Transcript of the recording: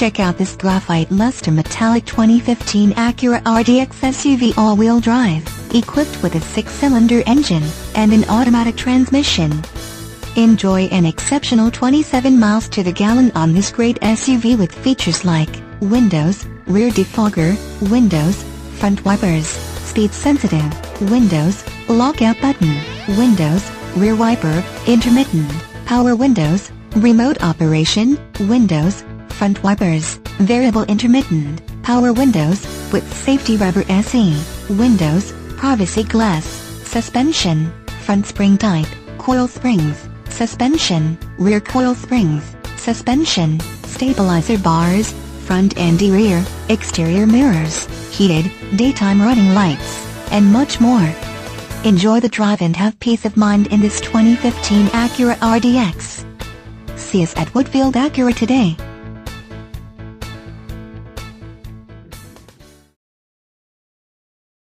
Check out this graphite luster metallic 2015 Acura RDX SUV all-wheel drive, equipped with a six-cylinder engine and an automatic transmission. Enjoy an exceptional 27 miles to the gallon on this great SUV with features like windows, rear defogger, windows, front wipers, speed sensitive, windows, lockout button, windows, rear wiper, intermittent, power windows, remote operation, windows, front wipers, variable intermittent, power windows, with safety reverse, windows, privacy glass, suspension, front spring type, coil springs, suspension, rear coil springs, suspension, stabilizer bars, front and rear, exterior mirrors, heated, daytime running lights, and much more. Enjoy the drive and have peace of mind in this 2015 Acura RDX. See us at Woodfield Acura today.